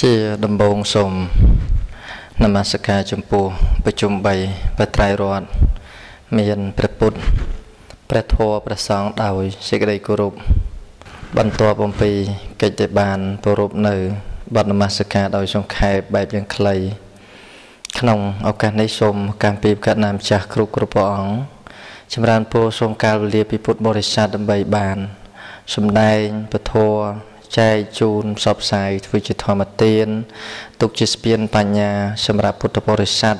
ជាដំបូងសូមនមស្ការចំពោះប្រជុំ3បត្រៃរតមានព្រះពុទ្ធព្រះធម៌ព្រះសង្ឃដោយសេចក្តីគោរពបន្ទាប់អំពីកិច្ចដែលបានប្រពនៅបទនមស្ការដោយសង្ខេបបែបយ៉ាងខ្លី ក្នុងឱកាសនេះសូមកម្មពីប្រកាសនាមចាស់គ្រប់គ្រប់ព្រះអង្គចម្រើនពរសូមកាលវេលាពីពុទ្ធបរិស័ទដើម្បីបាន សម្ដែងពធ ចែកជូនផ្សព្វផ្សាយធ្វើជាធម្មទានទុកជាស្ពានបញ្ញា សម្រាប់ពុទ្ធបរិស័ទ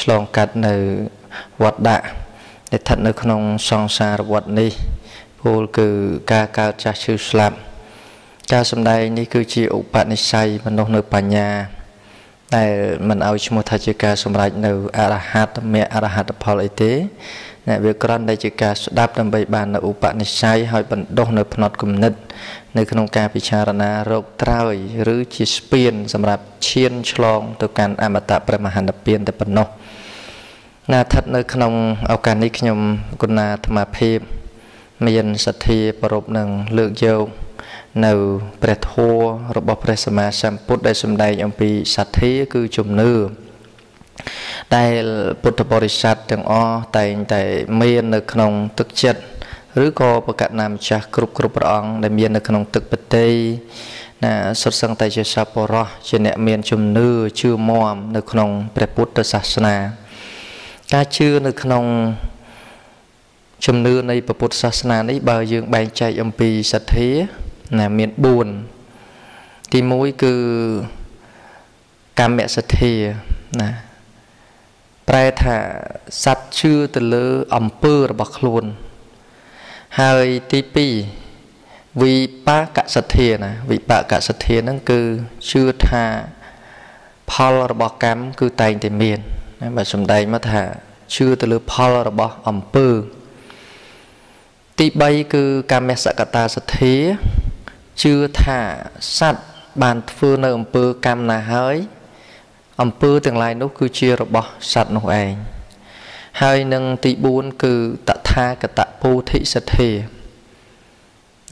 ឆ្លងកាត់នៅវត្តដាក់ដែលស្ថិតនៅក្នុងសង្សារវត្តនេះពលគឺការកើតចាស់ឈឺស្លាប់ការសម្ដែងនេះគឺជាឧបនិស្ស័យមនុស្សនៅបញ្ញាដែលមិនឲ្យឈ្មោះថាជាការសម្រេចនៅអរហត្តមគ្គអរហត្តផលអីទេ អ្នកវាក្រន់តែជាការស្ដាប់ដើម្បីបាននៅឧបនិស្ស័យឲ្យបណ្ដុះនៅផ្នត់គំនិត នៅក្នុងការពិចារណារោគត្រើយឬជាស្ពាន សម្រាប់ឈានឆ្លង ទៅកាន់អមតៈព្រះមហានិព្វានតែប៉ុណ្ណោះណាស្ថិតនៅក្នុងឱកាសនេះខ្ញុំគុណាអាត្មាភាព មានសទ្ធាប្រពនឹងលើកយកនៅព្រះធម៌របស់ព្រះសម្មាសម្ពុទ្ធដែលសម្ដែងអំពីសទ្ធាគឺជំនឿ ដែលពុទ្ធបរិស័ទទាំងអស់តែងតែមាននៅក្នុងទឹកចិត្តឬក៏បកណាម្ចាស់គ្រប់គ្រប់ព្រះអង្គដែលមាននៅក្នុងទឹកបតីណាសុទ្ធសឹងតែជាសពរោះជាអ្នកមានជំនឿជឿមមនៅក្នុងព្រះពុទ្ធសាសនា ការជឿនៅក្នុងជំនឿនៃពុទ្ធសាសនានេះបើយើងបែងចែកអំពីសទ្ធាណាមាន4ទី1គឺកម្មសទ្ធាណា ប្រែថាសត្វជឿទៅលើអំពើរបស់ខ្លួន ហើយទី2វិបាកសទ្ធាណាវិបាកសទ្ធាហ្នឹងគឺជឿថាផលរបស់កម្មគឺតែងតែមានណាបើសំដែងមកថាជឿទៅលើផលរបស់អំពើទី3គឺកម្មសកតាសទ្ធាជឿថាសត្វបានធ្វើនៅអំពើកម្មណាហើយ អំពើទាំងឡាយនោះ គឺជារបស់សត្វនោះឯងហើយនឹងទី4គឺតថាគតពោធិសទ្ធា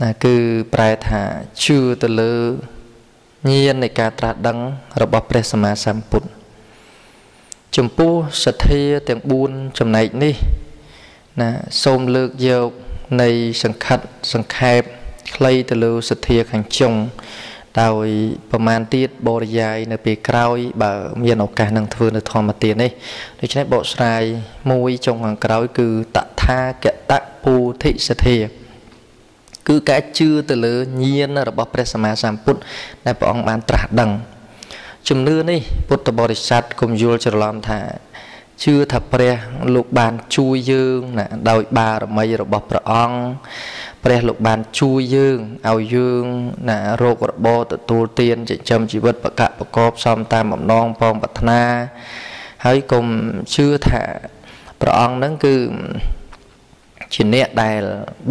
ណាគឺប្រែថាជឿទៅលើញាណនៃការត្រាស់ដឹងរបស់ព្រះសម្មាសម្ពុទ្ធចំពោះសទ្ធាទាំង4ចំណែកនេះណាសូមលើកយកនៃសង្ខិតសង្ខេបខ្លីទៅលើសទ្ធាខាងចុង ដោយប្រមាណទៀតបរិយាយនៅពេលក្រោយ បើ មានឱកាសនឹងធ្វើនៅធម្មទាននេះដូច្នេះបកស្រាយមួយចុងខាងក្រោយ គឺតថាគតពុទ្ធិសទ្ធាគឺការជឿទៅលើញាណរបស់ព្រះសម្មាសម្ពុទ្ធដែលព្រះអង្គបានត្រាស់ដឹងជំនឿនេះពុទ្ធបរិស័ទគុំយល់ច្រឡំថាជឿថាព្រះលោកបានជួយយើងណាដោយបារមីរបស់ព្រះអង្គ ព្រះលោកបានជួយយើងឲ្យយើងណារោគរបរទទួលទានចិញ្ចឹមជីវិតបកបកបសំតាមបំណងផងប្រាថ្នាហើយកុំជឿថាព្រះអង្គនឹងគឺជាអ្នកដែល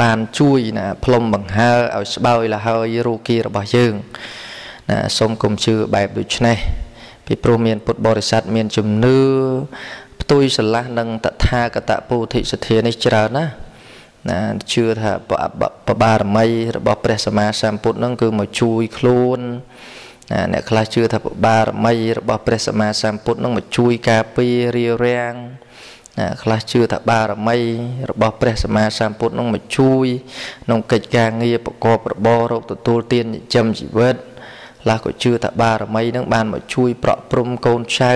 បានជួយណាផ្លុំបង្ហើឲ្យស្បើយលហើយរូគីរបស់យើងណាសូមកុំជឿបែបដូចនេះពីព្រោះមានពុទ្ធបរិស័ទមានជំនឿផ្ទុយស្រឡះនឹងតថាគតពុទ្ធិសទ្ធានេះច្រើនណា ណាជឿថាបបារមីរបស់ព្រះសម្មាសម្ពុទ្ធនឹងគឺមកជួយខ្លួនណាអ្នកខ្លះជឿថាបបារមីរបស់ព្រះសម្មាសម្ពុទ្ធនឹងមកជួយការពាររារាំងណាខ្លះជឿថាបារមីរបស់ព្រះសម្មាសម្ពុទ្ធនឹងមកជួយក្នុងកិច្ចការងារប្រកបរបររកទទួលទានចិញ្ចឹមជីវិតខ្លះក៏ជឿថាបារមីនឹងបានមកជួយប្រក់ព្រំកូនចៅ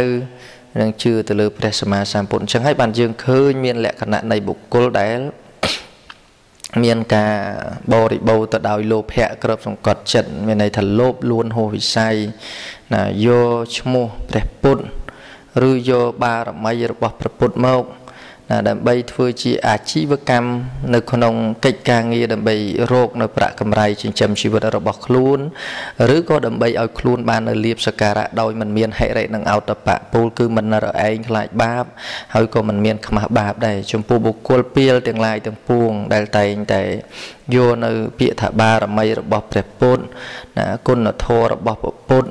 នឹងជឿទៅលើព្រះសម្មាសម្ពុទ្ធអញ្ចឹងហើយបានយើងឃើញមានលក្ខណៈនៃបុគ្គលដែល មានការបរិបូរទៅដោយលោភៈក្របសង្កត់ចិត្តមានន័យថាលោភលួនហួសវិស័យណាយកឈ្មោះព្រះពុទ្ធឬយកបារមីរបស់ព្រះពុទ្ធមក ណាដើម្បីធ្វើជាអាជីវកម្មនៅក្នុងកិច្ចការងារដើម្បីរកនៅប្រាក់កម្រៃចិញ្ចឹមជីវិតរបស់ខ្លួនឬក៏ដើម្បីឲ្យខ្លួនបាននៅលៀបសការៈដោយមិនមានហិរិនិងអោតបៈពូលគឺមិនរឯងខ្លាចបាប ហើយក៏មិនមានខ្មាស់បាបដែរចំពោះបុគ្គលពីលទាំងឡាយទាំងពួងដែលតែងតែ យកនៅ ពាក្យថាបារមីរបស់ព្រះពុទ្ធណាគុណធម៌របស់ព្រះពុទ្ធ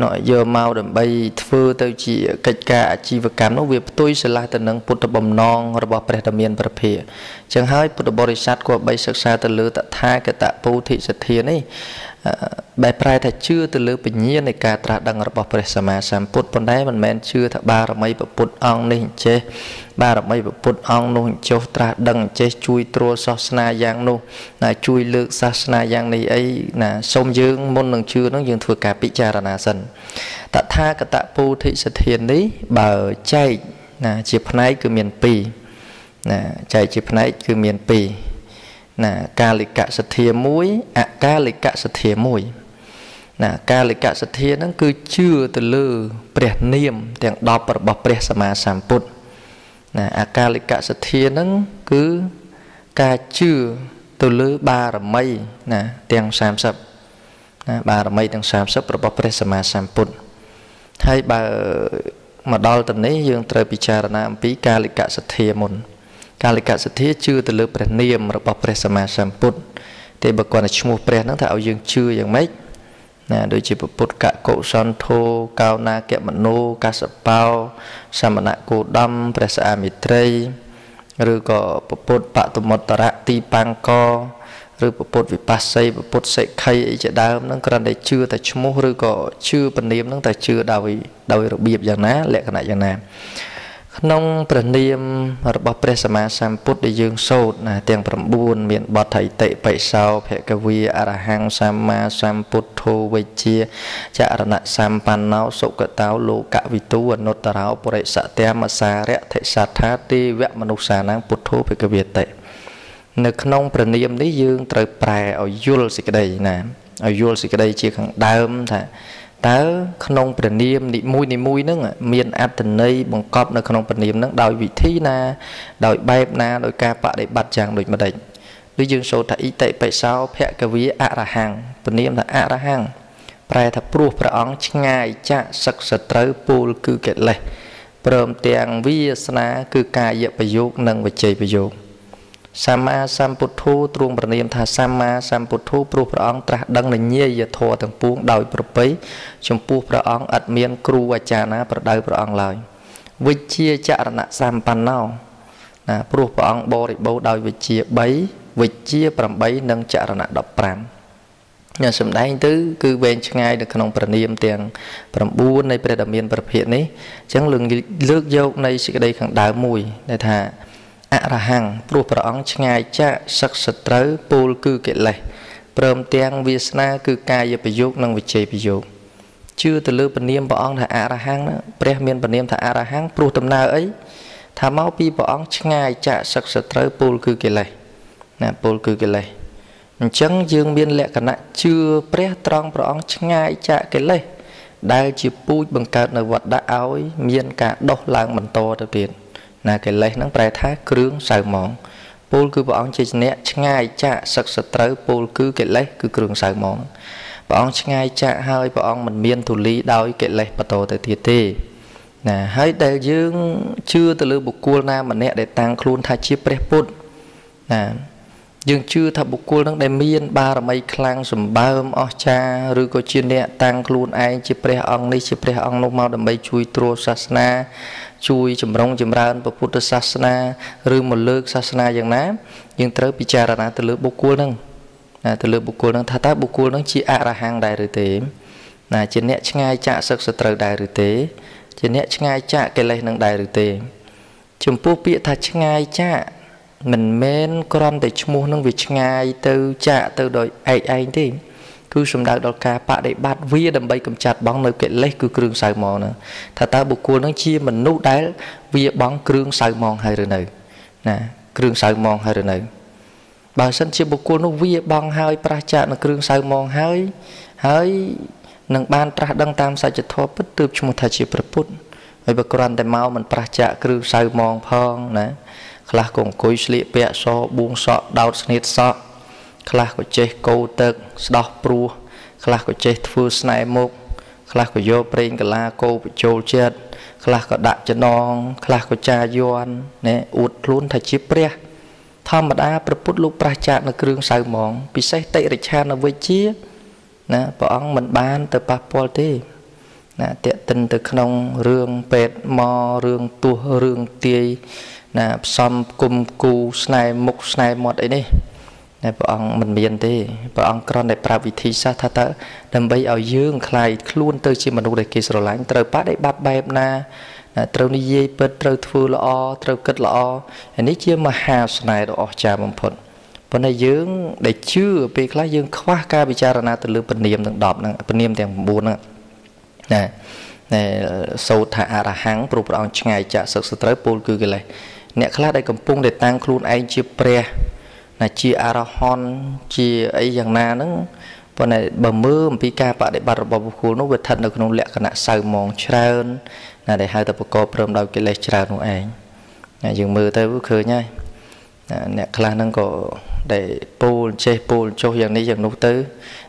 នោះយកមកដើម្បីធ្វើទៅជាកិច្ចការអាជីវកម្មនោះវាផ្ទុយស្រឡះទៅនឹងពុទ្ធបំណងរបស់ព្រះតមានប្រភាអញ្ចឹងហើយពុទ្ធបរិស័ទគួរបីសិក្សាទៅលើតថាគតពុទ្ធិសទ្ធានេះបែបប្រែថាជឿទៅលើបញ្ញានៃការត្រាស់ដឹងរបស់ព្រះសម្មាសម្ពុទ្ធប៉ុន្តែមិនមែនជឿថាបារមីពុទ្ធអង្គនេះអញ្ចេះបារមីពុទ្ធអង្គនោះចុះត្រាស់ដឹងអញ្ចេះជួយត្រួតសាសនាយ៉ាងនោះណាជួយលើកសាសនាយ៉ាងនេះអីណាសូមយើងមុននឹងជឿនោះយើងធ្វើការពិចារណាសិនតថាគតពុទ្ធិសធាននេះបើចែកណាជាផ្នែកគឺមាន2ណាចែកជាផ្នែកគឺមាន2 ណាកាលិកសទ្ធាមួយអកាលិកសទ្ធាមួយណាកាលិកសទ្ធាហ្នឹងគឺជឿទៅលើ ព្រះនាម ទាំង10របស់ព្រះសម្មាសម្ពុទ្ធណាអកាលិកសទ្ធាហ្នឹងគឺការជឿទៅលើបារមីណាទាំង30ណាបារមីទាំង30របស់ព្រះសម្មាសម្ពុទ្ធហើយបើមកដល់ទៅនេះយើងត្រូវពិចារណាអំពីកាលិកសទ្ធាមុនណា កាលិកសទ្ធាជឿទៅលើព្រះនាមរបស់ព្រះសម្មាសម្ពុទ្ធទេបើគាត់តែឈ្មោះព្រះហ្នឹងថាឲ្យយើងជឿយ៉ាងម៉េចណាដូចជាពុទ្ធកកុសន្ធោកោណាកមនោកសបោសមណគោដំព្រះសាមិត្រីឬក៏ពុទ្ធបតមុត្តរៈទីបង្កឬពុទ្ធវិបស្សីពុទ្ធសិក្ខីអីជាដើមហ្នឹងគ្រាន់តែជឿតែឈ្មោះឬក៏ជឿពនាមហ្នឹងតែជឿដោយដោយរបៀបយ៉ាងណាលក្ខណៈយ៉ាងណា ក្នុងព្រះនាមរបស់ព្រះសម្មាសម្ពុទ្ធដែលយើងសូត្រណាទាំង9មានបទថៃតិបិសោភគវីអរហង្គសម្មាសម្ពុទ្ធោវិជ្ជាចរណៈសម្បណ្ណោសុគតោលោកវិទូអនុត្តរោបរិសត្មសារៈធិសត្ថាទេវមនុស្សានាងពុទ្ធោភគវីតិនៅក្នុងព្រះនាមនេះយើងត្រូវប្រែឲ្យយល់សេចក្តីណាឲ្យយល់សេចក្តីជាខាងដើមថា តើក្នុងព្រះនាមនិមួយនិមួយហ្នឹងមានអត្តន័យបង្កប់នៅក្នុងព្រះនាមហ្នឹងដោយវិធីណា ដោយបែបណាដោយការបដិបត្តិយ៉ាងដូចម្ដេចដូចយើងសូត្រថាអ៊ីតិបិសោភគវាអរហង្គព្រះនាមថាអរហង្គប្រែថាព្រោះព្រះអង្គឆ្ងាយចាក់សឹកសត្រូវពូលគឺកិលេសព្រមទាំងវាសនា គឺកាយប្រយោគនិងវិជ័យប្រយោគ សម្មាសម្ពុទ្ធោទ្រង់ប្រនាមថាសម្មាសម្ពុទ្ធោព្រោះព្រះអង្គត្រាស់ដឹងនញាយធម៌ទាំងពួងដោយប្រពៃចំពោះព្រះអង្គឥតមានគ្រូអាចារ្យណាប្រដៅព្រះអង្គឡើយវិជ្ជាចរណៈសម្បណ្ណោណាព្រោះព្រះអង្គបរិបូរដោយវិជ្ជា3វិជ្ជា8និងចរណៈ15ញ៉ាំសំដែងទៅគឺវែងឆ្ងាយនៅក្នុងប្រនាមទាំង9នៃព្រះដ៏មានប្រភេទនេះអញ្ចឹងលើកយកនៃសេចក្តីខាងដើមមួយដែលថា អរហង្គព្រោះព្រះអង្គឆ្ងាយចាកសឹកសត្រូវពូលគឺកិលេសព្រមទាំងវាសនាគឺកាយប្រយោគនិងវិជ័យប្រយោគជឿទៅលើពនាមព្រះអង្គថាអរហង្គព្រះមានពនាមថាអរហង្គព្រោះដំណើរអីថាមកពីព្រះអង្គឆ្ងាយចាកសឹកសត្រូវពូលគឺកិលេសណាពូលគឺកិលេសអញ្ចឹងយើងមានលក្ខណៈជឿព្រះត្រង់ព្រះអង្គឆ្ងាយចាកកិលេសដែលជាពូជបង្កើតនៅវត្តដាក់ឲ្យមានការដោះឡើងបន្តទៅទៀត ណាកិលេសហ្នឹងប្រែថាគ្រឿងសៅម៉ងពូលគឺព្រះអង្គជាអ្នកឆ្ងាយចាកសឹកសត្រូវពូលគឺកិលេសគឺគ្រឿងសៅម៉ងព្រះអង្គឆ្ងាយចាកហើយព្រះអង្គមិនមានទូលីដោយកិលេសបន្តទៅទៀតទេណាហើយដែលយើងជឿទៅលើបុគ្គលណាម្នាក់ដែលតាំងខ្លួនថាជាព្រះពុទ្ធណាយើងជឿថាបុគ្គលនឹងដែលមាន បារមីខ្លាំងសម្បើមអស្ចារ្យឬក៏ជាអ្នកតាំងខ្លួនឯងជាព្រះអង្គនេះជាព្រះអង្គនោះមកដើម្បីជួយទ្រសាសនា ជួយចម្រុងចម្រើនពុទ្ធសាសនាឬមកលើកសាសនាយ៉ាងណាយើងត្រូវពិចារណាទៅលើបុគ្គលហ្នឹងណាទៅលើបុគ្គលហ្នឹងថាតើបុគ្គលហ្នឹងជាអរហង្គដែរឬទេណាជាអ្នកឆ្ងាយចាកសឹកសត្រូវដែរឬទេជាអ្នកឆ្ងាយចាកកិលេសនឹងដែរឬទេ ចំពោះពាក្យថាឆ្ងាយចាកមិនមែនគ្រាន់តែឈ្មោះនឹងវាឆ្ងាយទៅចាកទៅដោយឯកឯងទេ គឺសំដៅដល់ការបដិបត្តិវាដើម្បីកម្ចាត់បងនៅកិលេសគឺគ្រឿងសៅម៉ងហ្នឹងថាតើបុគ្គលហ្នឹងជាមនុស្សដែលវាបងគ្រឿងសៅម៉ងហើយឬនៅណាគ្រឿងសៅម៉ងហើយឬនៅបើសិនជាបុគ្គលនោះវាបងហើយប្រះចាកនៅគ្រឿងសៅម៉ងហើយហើយនឹងបានត្រាស់ដឹងតាមសច្ចធម៌ពិតទើបឈ្មោះថាជាព្រះពុទ្ធហើយបើគ្រាន់តែមកមិនប្រះចាកគ្រឿងសៅម៉ងផងណាខ្លះក៏អង្គុយស្លៀកពាក់សបួងសក់ដោតស្នៀតសក់ ខ្លះក៏ចេះកោទឹកស្ដោះព្រោះខ្លះក៏ចេះធ្វើស្នែមុខខ្លះក៏យកប្រេងកាឡាកោបញ្ចូលចិត្តខ្លះក៏ដាក់ចំណង ខ្លះក៏ចាយន់ណែអួតខ្លួនថាជាព្រះ ធម្មតាព្រះពុទ្ធលោកប្រះចាកនៅគ្រឿងសៅហ្មង ពិសេសតិរិឆានវិជ្ជាណាព្រះអង្គមិនបានទៅប៉ះពាល់ទេណាតេតិនទៅក្នុងរឿងពេទ្យមករឿងទោះរឿងទាយណាផ្សំគុំគូស្នែមុខស្នែមាត់អីនេះ តែព្រះអង្គមិនមានទេព្រះអង្គគ្រាន់តែប្រាប់វិធីសាស្ត្រថាតើដើម្បីឲ្យយើងคลายខ្លួនទៅជាមនុស្សដែលគេស្រឡាញ់ត្រូវបដិបត្តិបែបណាត្រូវនិយាយពិតត្រូវធ្វើល្អត្រូវគិតល្អអានេះជាមហាស្នេហ៍ដ៏អស្ចារ្យបំផុតប៉ុន្តែយើងដែលជឿពេលខ្លះយើងខ្វះការពិចារណាទៅលើពនាមទាំង10ហ្នឹងពនាមទាំង9ហ្នឹងណាតែសោតថាអរហង្គព្រោះព្រះអង្គឆ្ងាយចាក់សឹកសត្រូវពលគឺកិលេសអ្នកខ្លះដែលកំពុងតែតាំងខ្លួនឯងជាព្រះ ណាជាអរហន្តជាអីយ៉ាងណាហ្នឹងប៉ុន្តែបើមើលអំពីការបដិបត្តិរបស់បុគ្គលនោះវាស្ថិតនៅក្នុងលក្ខណៈសៅមងច្រើនណាដែលហៅថាបកកព្រមដោយកិលេសច្រើននោះឯងណាយើងមើលទៅឃើញហើយអ្នកខ្លះហ្នឹងក៏ដែលពូលចេះពូលចុះយ៉ាងនេះយ៉ាងនោះទៅ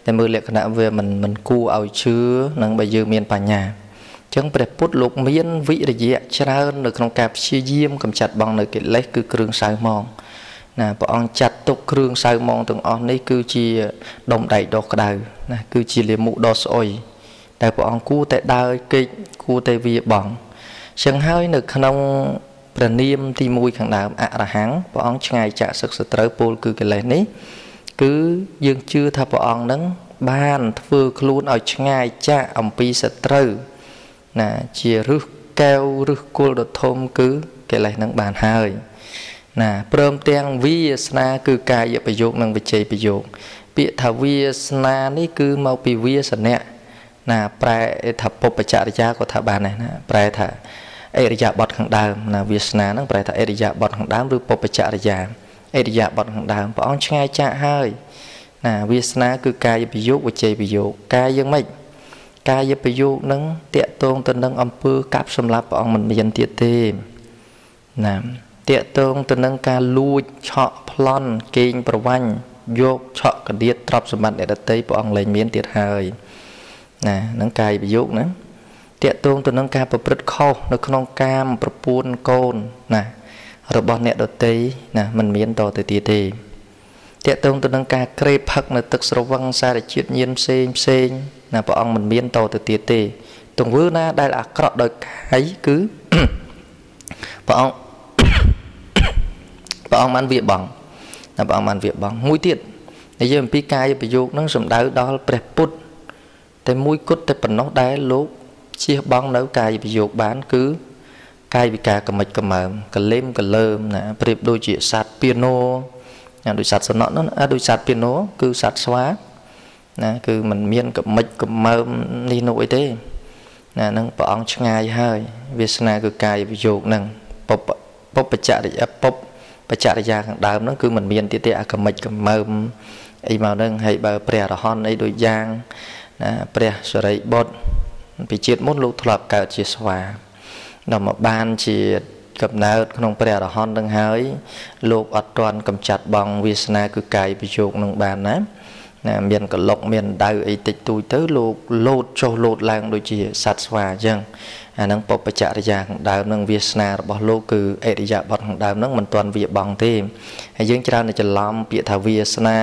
តែមើលលក្ខណៈវាមិនមិនគួរឲ្យជឿនឹងបើយើងមានបញ្ញាអញ្ចឹងព្រះពុទ្ធលោកមានវិរិយៈច្រើននៅក្នុងការព្យាយាមកម្ចាត់បងនៅកិលេសគឺគ្រឿងសៅមងណាព្រះអង្គចាត់ ទុកគ្រឿងសៅមងទាំងអស់នេះគឺជាដុំដែកដ៏ក្តៅណាគឺជាលាមុខដ៏ស្អុយតែព្រះអង្គគួរតែដើរគេចគួរតែវាបងចឹងហើយនៅក្នុងព្រះនាមទី1ខាងដើមអរហង្គព្រះអង្គឆ្ងាយចាក់សឹកសត្រូវពលគឺកិលេសនេះ គឺយើងជឿថាព្រះអង្គនឹងបានធ្វើខ្លួនឲ្យឆ្ងាយចាក់អំពីសត្រូវណាជារឹសកែវរឹសគល់ដ៏ធំគឺកិលេសនឹងបានហើយ ណាព្រមទាំងវាសនា គឺកាយប្រយោគនិងវិជ័យប្រយោគពាក្យថាវាសនានេះគឺមកពីវាសនៈណាប្រែថាពុបចរិយាក៏ថាបានដែរណាប្រែថាអរិយាបទខាងដើមណាវាសនាហ្នឹងប្រែថាអរិយាបទខាងដើមឬពុបចរិយាអរិយាបទខាងដើមព្រះអង្គឆ្ងាយចាក់ហើយណាវាសនាគឺកាយប្រយោគវិជ័យប្រយោគកាយយ៉ាងម៉េចកាយប្រយោគនឹងតកតងទៅនឹងអំពើកាប់សម្លាប់ព្រះអង្គមិនមានទៀតទេណា តកតងទៅនឹងការលួចឆក់ប្លន់កេងប្រវាញ់យកឆក់កដៀតទ្រព្យសម្បត្តិអ្នកដតីព្រះអង្គលែងមានទៀតហើយណានឹងកាយប្រយោគហ្នឹងតកតងទៅនឹងការប្រព្រឹត្តខុសនៅក្នុងកាមប្រពូនកូនណារបស់អ្នកដតីណាมันមានតទៅទៀតទេតកតងទៅនឹងការក្រេបផឹកនៅទឹកស្រវឹងសារជាតិញៀនផ្សេងផ្សេងណាព្រះអង្គមិនមានតទៅទៀតទេទង្វើណាដែលអាក្រក់ដោយកាយគឺព្រះអង្គ ព្រះអង្គបានវាបងណាព្រះអង្គបានវាបងមួយទៀតនិយាយអំពីកាយប្រយោគនឹងសំដៅដល់ព្រះពុទ្ធតែមួយគត់តែប៉ុណ្ណោះដែរលោកជៀសបង់នៅកាយប្រយោគបាន គឺកាយវិការកមិចកមើមកលេមកលើមណាប្រៀបដូចជាសត្វពីណូណាដូចសត្វសំណក់នោះដូចសត្វពីណូគឺសត្វស្វាណាគឺมันមានកមិចកមើមនេះនោះអីទេណានឹងព្រះអង្គឆ្ងាយហើយវាសនាគឺកាយប្រយោគនឹងពុបពុបបច្ចរិយពុប បច្ចរិយាខាងដើមហ្នឹងគឺมันមានទៀតទេអាកមិចកមើមអីមកហ្នឹងហើយបើព្រះរហន្តអីដូចយ៉ាងណាព្រះសរិបុត្រពីជាតិមុនលោកធ្លាប់កើតជាស្វាដល់មកបានជាកំណើតក្នុងព្រះអរហន្តនឹងហើយលោកអត់ទាន់កំចាត់បងវាសនាគឺកាយប្រយោគនឹងបានណា ណាមានកលុកមានដៅអីតិចតួចទៅលោកលោតចុះលោតឡើងដូចជាសត្វស្វាអញ្ចឹងអានឹងបពចរិយាខាងដើមនឹងវាសនារបស់លោកគឺអរិយាបទខាងដើមនឹងមិនទាន់វាបងទេហើយយើងច្រើនតែច្រឡំពាក្យថាវាសនា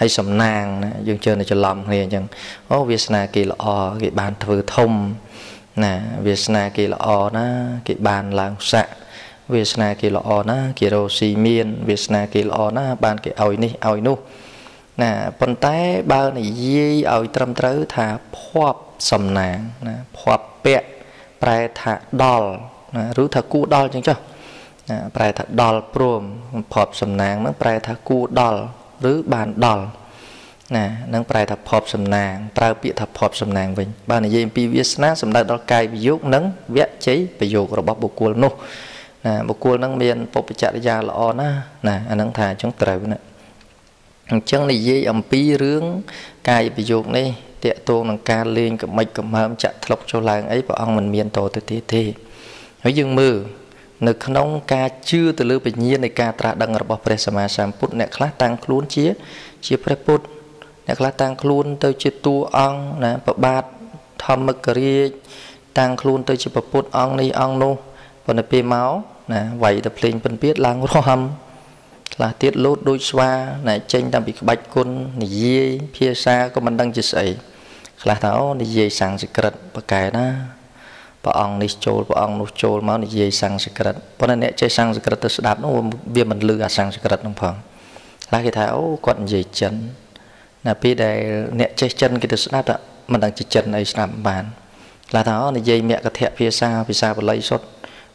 ហើយសំណាងណាយើងច្រើនតែច្រឡំគ្នាអញ្ចឹងអូវាសនាគេល្អគេបានធ្វើធំណាវាសនាគេល្អណាគេបានឡើងស័កវាសនាគេល្អណាគេរស់ស៊ីមានវាសនាគេល្អណាបានគេឲ្យនេះឲ្យនោះ ណាប៉ុន្តែបើនិយាយឲ្យត្រឹមត្រូវថាភ័ព្វសំណាងណាភ័ព្វពៈប្រែថាដល់ណាឬថាគួដល់ចឹងចុះណាប្រែថាដល់ព្រមភពសំណាងហ្នឹងប្រែថាគួដល់ឬបានដល់ណានឹងប្រែថាភពសំណាងប្រើពាក្យថាភពសំណាងវិញបើនិយាយអំពីវាសនាសំដៅដល់កាយវិយោគនិងវជ័យប្រយោគរបស់បុគ្គលនោះណាបុគ្គលនឹងមានពុព្វចរិយាល្អណាស់ណាអានឹងថាអញ្ចឹងត្រូវណា អញ្ចឹងនិយាយអំពីរឿងកាយប្រយោគនេះតកតងនឹងការលេងកមិចកំហើមចាក់ធ្លុកចុះឡើងអីព្រះអង្គមិនមានតទៅទេទេហើយយើងមើលនៅក្នុងការជឿទៅលើបញ្ញានៃការត្រាស់ដឹងរបស់ព្រះសម្មាសម្ពុទ្ធអ្នកខ្លះតាំងខ្លួនជា ជាព្រះពុទ្ធអ្នកខ្លះតាំងខ្លួនទៅជាតួអង្គណាប្របាទធម្មគរាជតាំងខ្លួនទៅជាព្រះពុទ្ធអង្គនេះអង្គនោះប៉ុន្តែពេលមកណាវាយតែភ្លេងពិនពៀតឡើងរំ ខ្លះទៀតលោតដូចស្វាណែចេញតាំងពីក្បាច់គុណនិយាយភាសាក៏មិនដឹងជាស្អីខ្លះថាអូនិយាយសំស្ក្រឹតបកែណាព្រះអង្គនេះចូលព្រះអង្គនោះចូលមកនិយាយសំស្ក្រឹតប៉ុន្តែអ្នកចេះសំស្ក្រឹតទៅស្ដាប់នោះវាមិនលឺអាសំស្ក្រឹតនោះផងខ្លះគេថាអូគាត់និយាយចិនណាពេលដែលអ្នកចេះចិនគេទៅស្ដាប់តែមិនដឹងជាចិនអីស្ដាប់បានខ្លះថាអូនិយាយមគ្គធៈភាសាភាសាបាលីសុទ្ធ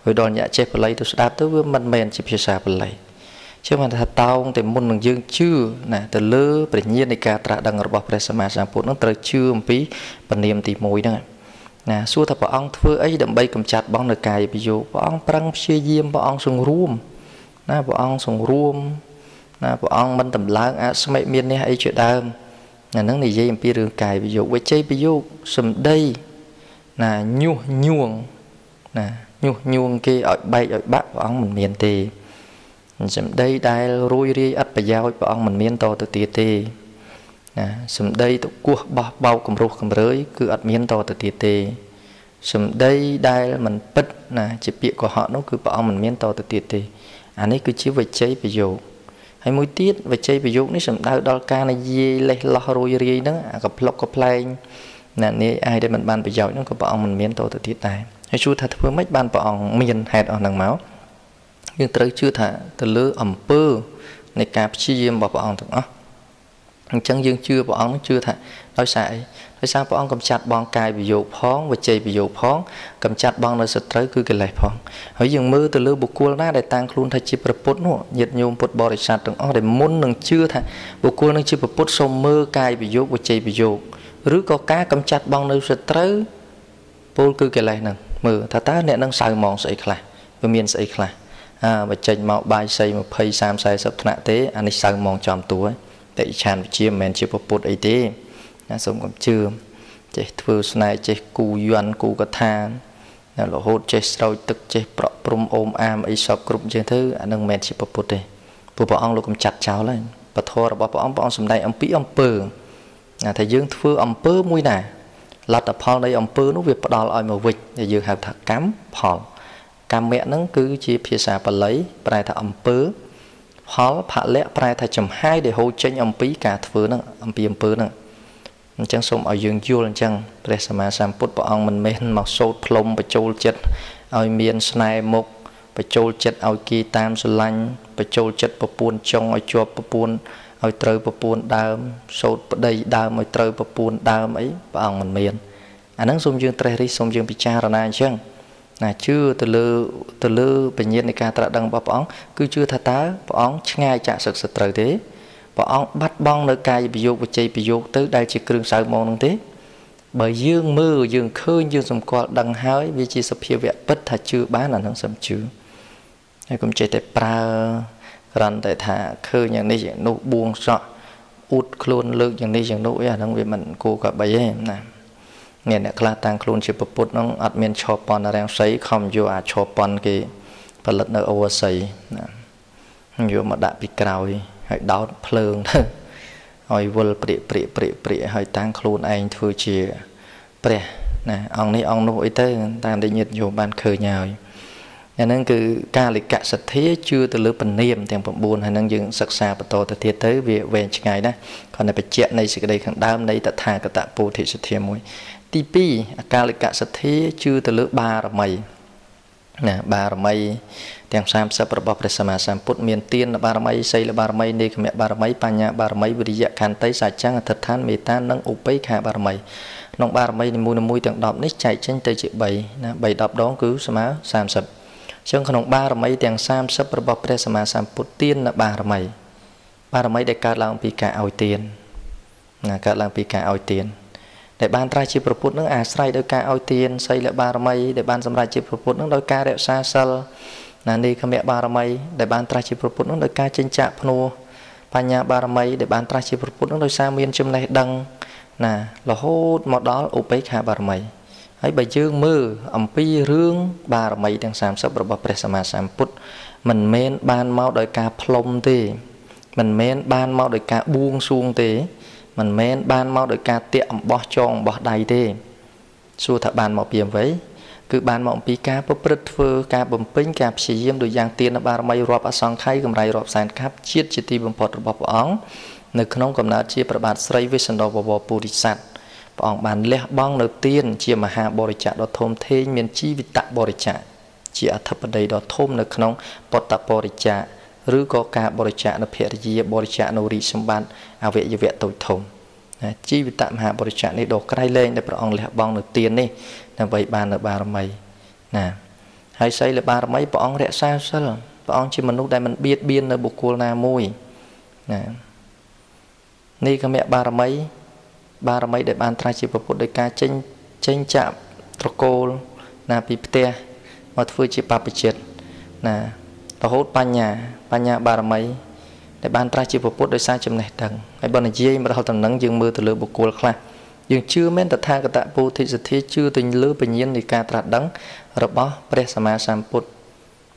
ហើយដល់អ្នកចេះបាលីទៅស្ដាប់ទៅវាមិនមែនជាភាសាបាលី ជឿមិនថាតោងតែមុននឹងយើងជឿណាទៅលើប្រាជ្ញានៃការត្រាស់ដឹងរបស់ព្រះសម្មាសម្ពុទ្ធនឹងត្រូវជឿអំពីពនាមទី1ហ្នឹងណាសួរថាព្រះអង្គធ្វើអីដើម្បីកម្ចាត់បងនៅកាយវិយោព្រះអង្គប្រឹងព្យាយាមព្រះអង្គសង្រួមណាព្រះអង្គសង្រួមណាព្រះអង្គមិនតម្លើងអស្មិមាននេះអីជាដើមអានឹងនិយាយអំពីរឿងកាយវិយោវិជ័យវិយោសំដីណាញុះញួងណាញុះញួងគេឲ្យបែកឲ្យបាក់ព្រះអង្គមិនមានទេ សម្ដីដែលរួយរាយអត់ប្រយោជន៍ព្រះអង្គមិនមានតទៅទៀតទេណាសម្ដីទៅគោះបោះបោកគំរោះគំរើយគឺអត់មានតទៅទៀតទេសម្ដីដែលមិនពិតណាជាពាក្យកុហកនោះគឺព្រះអង្គមិនមានតទៅទៀតទេអានេះគឺជាវិជ័យប្រយោគហើយមួយទៀតវិជ័យប្រយោគនេះសំដៅដល់ការនិយាយលេះលោះរួយរាយហ្នឹងអាកផ្លុកកផ្លែងណានេះអាយដែលមិនបានប្រយោជន៍ហ្នឹងក៏ព្រះអង្គមិនមានតទៅទៀតដែរហើយជួថាធ្វើម៉េចបានព្រះអង្គមានហេតុអស់ហ្នឹងមក យើងត្រូវជឿថាទៅលើអំពើនៃការព្យាយាមរបស់ព្រះអង្គទាំងអស់អញ្ចឹងយើងជឿព្រះអង្គជឿថាដោយសារអីដោយសារព្រះអង្គកំចាត់បងកាយវិយោគផងវចីវិយោគផងកំចាត់បងនៅសត្រូវគឺកិលេសផងហើយយើងមើលទៅលើបុគ្គលណាដែលតាំងខ្លួនថាជាប្រពុតនោះញាតិញោមពុទ្ធបរិស័ទទាំងអស់ដែលមុននឹងជឿថាបុគ្គលនឹងជាប្រពុតសូមមើលកាយវិយោគវចីវិយោគឬក៏ការកំចាត់បងនៅសត្រូវពលគឺកិលេសហ្នឹងមើលថាតើអ្នកនឹងសៅមងស្អីខ្លះវាមានស្អីខ្លះ បើចេញមកបាយសី20 30 40ថ្នាក់ទេអានេះសៅមកចំតួទេតិឆានវិជាមិនមែនជាពពុទ្ធអីទេណាសូមកុំជឿចេះធ្វើស្នេហ៍ចេះគូយន់គូកថាណារហូតចេះស្រោចទឹកចេះប្រក់ព្រំអូមអាមអីសពគ្រប់ជាងទៅអានឹងមិនមែនជាពពុទ្ធទេពួកព្រះអង្គលោកកំចាត់ចោលហើយពធរបស់ព្រះអង្គព្រះអង្គសំដែងអំពីអំពើណាថាយើងធ្វើអំពើមួយណាលទ្ធផលនៃអំពើនោះវាផ្ដល់ឲ្យមកវិញដែលយើងហៅថាកម្មផល កម្មៈហ្នឹងគឺជាភាសាបាលីប្រែថាអំពើផលផលៈប្រែថាចំហាយដែលហូរចេញអំពីការធ្វើហ្នឹងអំពីអំពើហ្នឹងអញ្ចឹងសូមឲ្យយើងយល់អញ្ចឹងព្រះសម្មាសម្ពុទ្ធព្រះអង្គមិនមែនមកសូត្រផ្លុំបញ្ចូលចិត្តឲ្យមានស្នេហ៍មុខបញ្ចូលចិត្តឲ្យគេតាមស្រឡាញ់បញ្ចូលចិត្តប្រពូនចុងឲ្យជាប់ប្រពូនឲ្យត្រូវប្រពូនដើមសូត្រប្តីដើមឲ្យត្រូវប្រពូនដើមអីព្រះអង្គមិនមានអាហ្នឹងសូមយើងត្រេះរិះសូមយើងពិចារណាអញ្ចឹង ណាជឿទៅលើទៅលើបញ្ញានៃការត្រាស់ដឹងរបស់ព្រះអង្គគឺជឿថាតើព្រះអង្គឆ្ងាយចាក់សឹកសត្រូវទេព្រះអង្គបាត់បង់នៅកាយប្រយោគវិជ័យប្រយោគទៅដែលជាគ្រឿងសៅមកនឹងទេបើយើងមើលយើងឃើញយើងសម្គាល់ដឹងហើយវាជាសភាវៈពិតថាជឿបានអានឹងសំជឿហើយកុំចេះតែប្រើគ្រាន់តែថាឃើញយ៉ាងនេះយ៉ាងនោះបួងសក់អ៊ូតខ្លួនលើកយ៉ាងនេះយ៉ាងនោះអីអាហ្នឹងវាមិនគួរកាបីទេណាមា នអ្នកខ្លះតាំងខ្លួនជាពុទ្ធហ្នឹងអត់មានឈរប៉ុនរាំងសីខំយកអាឈរប៉ុនគេផលិតនៅអូស័យណាយកមកដាក់ពីក្រោយហើយដោតភ្លើងទៅឲ្យវល់ព្រាកព្រាកព្រាកព្រាកហើយតាំងខ្លួនឯងធ្វើជាព្រះណាអង្គនេះអង្គនោះអីទៅតាមដែលញាតិញោមបានឃើញហើយអាហ្នឹងគឺកាលិកសទ្ធាជឿទៅលើពនាមទាំង9ហើយនឹងយើងសិក្សាបន្តទៅទៀតទៅវាវែងឆ្ងាយណាគ្រាន់តែបញ្ជាក់នៃសេចក្តីខាងដើមនៃតថាគតពោធិសទ្ធាមួយ ទី2អកាលិកសទ្ធាជឿទៅលើបារមីណាបារមីទាំង30របស់ព្រះសម្មាសម្ពុទ្ធមានទានបារមីសីលបារមីនេកមបារមីបញ្ញាបារមីវិរិយខន្តីសច្ចੰអធិដ្ឋានមេត្តានិងឧបេក្ខាបារមីក្នុងបារមីនីមួយៗទាំង10នេះចែកចេញទៅជា3ណា3 10ដងគឺស្មើ30អញ្ចឹងក្នុងបារមីទាំង30របស់ព្រះសម្មាសម្ពុទ្ធទានបារមីបារមីដែលកើតឡើងពីការឲ្យទានណាកើតឡើងពីការឲ្យទាន ដែលបានត្រាស់ជាប្រពុតនឹងអាស្រ័យដោយការឲ្យទានសីលបារមីដែលបានសម្រេចជាប្រពុតនឹងដោយការរក្សាសិលណានីខមៈបារមីដែលបានត្រាស់ជាប្រពុតនឹងដោយការចិញ្ចាក់ភ្នួបញ្ញាបារមីដែលបានត្រាស់ជាប្រពុតនឹងដោយសារមានចំណេះដឹងណារហូតមកដល់ឧបេក្ខាបារមីហើយបើយើងមើលអំពីរឿងបារមីទាំង30របស់ព្រះសម្មាសម្ពុទ្ធមិនមែនបានមកដោយការផ្លុំទេមិនមែនបានមកដោយការបួងសួងទេ មិនមែនបានមកដោយការតាក់អំបោះចងអំបោះដៃទេសួរថាបានមកពីអ្វីគឺបានមកអំពីការប្រព្រឹត្តធ្វើការបំពេញការព្យាយាមដោយយ៉ាងទានបារមីរាប់អសង្ខ័យកម្រៃរាប់សែនកាប់ជាតិជាទីបំផុតរបស់ព្រះអង្គនៅក្នុងកំណើតជាប្របាទស្រីវិស្សណ្ដបវរពុរិស័ទព្រះអង្គបានលះបង់នៅទានជាមហាបរិច្ចាគដ៏ធំធេងមានជីវិតបរិច្ចាគជាអធិបតីដ៏ធំនៅក្នុងពតបរិច្ចាគ ឬក៏ការបរិច្ចាគនៅភរិយាបរិច្ចាគនៅរីសម្បត្តិអវយវៈតូចធំណាជីវិតមហាបរិច្ចាគនេះដ៏ក្រៃលែងដែលព្រះអង្គលះបង់នៅទាននេះដើម្បីបាននៅបារមីណាហើយសីលបារមីព្រះអង្គរក្សាសិលព្រះអង្គជាមនុស្សដែលមិនបៀតបៀននៅបុគ្គលណាមួយណានេះកមៈបារមី បារមីដែលបានត្រាស់ជាពុទ្ធដោយការចេញចេញចាក់ត្រកូលណាពីផ្ទះមកធ្វើជាបព្វជិតណា រហូតបញ្ញាបញ្ញាបារមីដែលបានត្រាស់ជាពុទ្ធដោយសារចំណេះដឹងហើយបើនិយាយមកដល់តំណឹងយើងមើលទៅលើបុគ្គលខ្លះយើងជឿមែនតថាគតពោធិសទ្ធាជឿទៅលើបញ្ញានៃការត្រាស់ដឹង របស់ព្រះសម្មាសម្ពុទ្ធ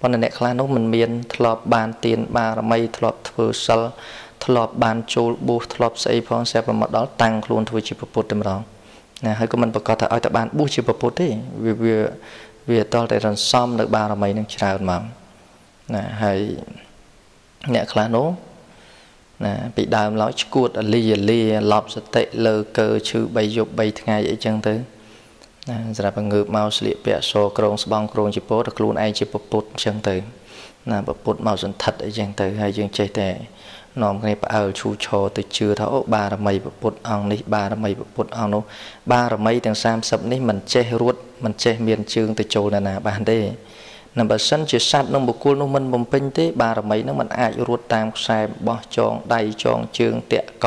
ប៉ុន្តែអ្នកខ្លះនោះមិនមានធ្លាប់បានទានបារមីធ្លាប់ធ្វើសិលធ្លាប់បានចូលបួសធ្លាប់ស្អីផងស្រាប់តែមកដល់តាំងខ្លួនធ្វើជាពុទ្ធតែម្ដងណាហើយក៏មិនប្រកាសថាឲ្យតែបានបួសជាពុទ្ធទេវាវាវាតលតែរំសំនៅបារមីនឹងច្រើនមក ណាហើយអ្នកខ្លះនោះណាពីដើមឡើយឈួតអលីអលាឡប់សតិលើកើឈឺ3យប់3ថ្ងៃអីចឹងទៅណាសម្រាប់ងើបមកស្លៀកពាក់សក្រងស្បង់ក្រងជាពោតខ្លួនឯងជាពុទ្ធអញ្ចឹងទៅណាពុទ្ធមកសន្ធិដ្ឋអីចឹងទៅហើយយើងចេះតែនាំគ្នាផ្អើលឈូឈរទៅជឿថាអូបារមីពុទ្ធអង្គនេះបារមីពុទ្ធអង្គនោះបារមីទាំង30នេះមិនចេះរួតមិនចេះមានជើងទៅចូលណាបានទេ នៅបើសិនជាសัตว์នឹងបុគ្គលនោះមិនបំពេញទេ បារមីនឹងមិនអាចរួតតាមខ្សែបោះចងដៃចងជើងតាក់ក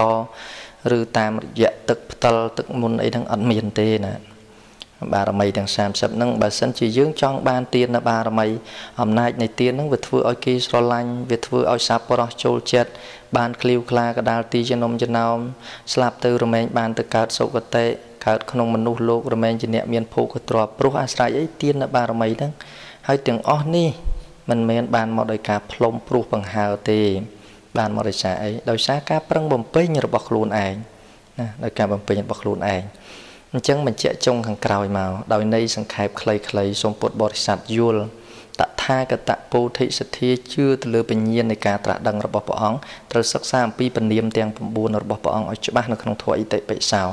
ឬតាមរយៈទឹកផ្តិលទឹកមុនអីហ្នឹងអត់មានទេណាបារមីទាំង30ហ្នឹងបើសិនជាយើងចង់បានទាននៅបារមីអំណាចនៃទានហ្នឹងវាធ្វើឲ្យគេស្រឡាញ់វាធ្វើឲ្យសាបរោះចូលចិត្តបានឃ្លាវខ្លាកដាលទីចំណុំចំណោមស្លាប់ទៅរមែងបានទៅកើតសុគតិកើតក្នុងមនុស្សលោករមែងជាអ្នកមានភោគទ្រព្យព្រោះអាស្រ័យអីទាននៅបារមីហ្នឹង ហើយទាំងអស់នេះមិនមែនបានមកដោយការផ្លុំព្រោះបង្ហើទេ បានមកដោយសារអីដោយសារការប្រឹងបំពេញរបស់ខ្លួនឯងណាដោយការបំពេញរបស់ខ្លួនឯងអញ្ចឹងបញ្ជាក់ចុងខាងក្រោយមកដោយន័យសង្ខេបខ្លីៗសូមពុទ្ធបរិស័ទយល់តថាគតពោធិសទ្ធាជឿទៅលើបញ្ញានៃការត្រាស់ដឹងរបស់ព្រះអង្គត្រូវសិក្សាអំពីពនាមទាំង9របស់ព្រះអង្គឲ្យច្បាស់នៅក្នុងធម៌អិតិបិសោ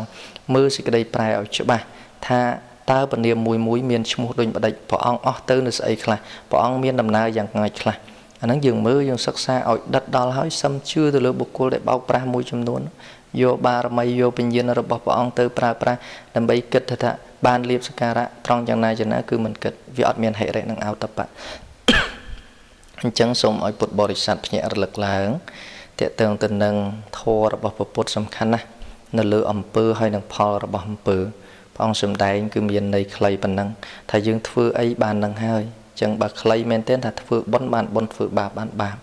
មើលសេចក្តីប្រែឲ្យច្បាស់ថា តើពនាមមួយមួយមានឈ្មោះដូចម្ដេចព្រះអង្គអស់ទៅនៅស្អីខ្លះព្រះអង្គមានដំណើរយ៉ាងងាយខ្លះអាហ្នឹងយើងមើលយើងសិក្សាឲ្យដិតដល់ហើយសឹមជឿទៅលើបុគ្គលដែលបោកប្រាស់មួយចំនួនយកបារមីយកពញ្ញាណរបស់ព្រះអង្គទៅប្រើប្រាស់ដើម្បីគិតថាបានលៀបសការៈត្រង់យ៉ាងណាយ៉ាងណាគឺមិនគិតវាអត់មានហិរិនឹងអោតបៈអញ្ចឹងសូមឲ្យពុទ្ធបរិស័ទភ្ញាក់រលឹកឡើងតេតើងទៅនឹងធម៌របស់ពុទ្ធសំខាន់ណាស់នៅលើអំពើហើយនឹងផលរបស់អំពើ ព្រះអង្គសំដែងគឺមានន័យខ្លីប៉ុណ្ណឹងថាយើងធ្វើអីបាននឹងហើយអញ្ចឹងបើខ្លីមែនទែនថាធ្វើបុណ្យបានបុណ្យធ្វើបាបបានបាប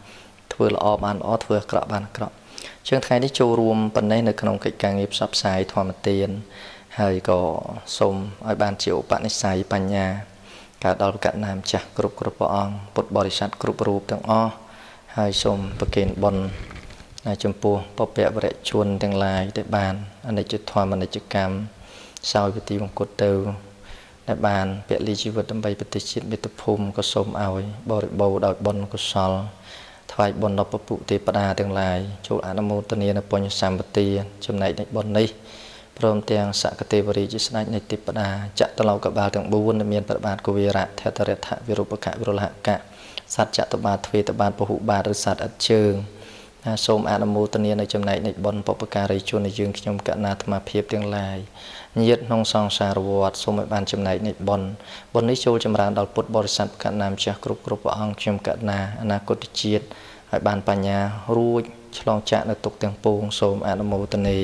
ធ្វើល្អបានល្អធ្វើអាក្រក់បានអាក្រក់អញ្ចឹងថ្ងៃនេះចូលរួមប៉ុណ្ណេះនៅក្នុងកិច្ចការងារផ្សព្វផ្សាយធម្មទានហើយក៏សូមឲ្យបានជាឧបនិស្ស័យបញ្ញាកើតដល់កណ្ណាម្ចាស់គ្រប់គ្រប់ព្រះអង្គពុទ្ធបរិស័ទគ្រប់រូបទាំងអស់ហើយសូមប្រគេនបុណ្យចំពោះពពវរៈជនទាំងឡាយដែលបានអនិច្ចធម៌អនិច្ចកម្ម សោយវិធីមង្គតទៅដែលបានពលីជីវិតដើម្បីប្រទេសជាតិមាតុភូមិក៏សូមឲ្យបរិបូរដោយបុណ្យកុសលថ្វាយបុណ្យដល់ពពុទេវតាទាំងឡាយចូលអនុមោទនានៅពុញ្ញសម្បទាចំណែកនៃបុណ្យនេះព្រមទាំងសកទេវរាជជាស្ដេចនៃទេពតាចតឡោកបាលទាំង4ដែលមានប្របាទគវេរៈថតរថវិរូបកៈវិរុលហកៈសត្វចតបាទ្វេតបានពហុបាទឬសត្វឥតជើងសូមអនុមោទនានៅចំណែកនៃបុណ្យបុព្វការីជននៃយើងខ្ញុំកណាអាត្មាភាពទាំងឡាយ ញាតក្នុងសង្សារវត្តសូមឲ្យបានចំណែកនៃបុណ្យបុណ្យនេះចូលចម្រើនដល់ពុទ្ធបរិស័ទកណ្ណាម្ចាស់គ្រប់គ្រប់ព្រះអង្គខ្ញុំកណាអនាគតជាតិឲ្យបានបញ្ញារួចឆ្លងចាក់នៅទុកទាំងពួងសូមអនុមោទនា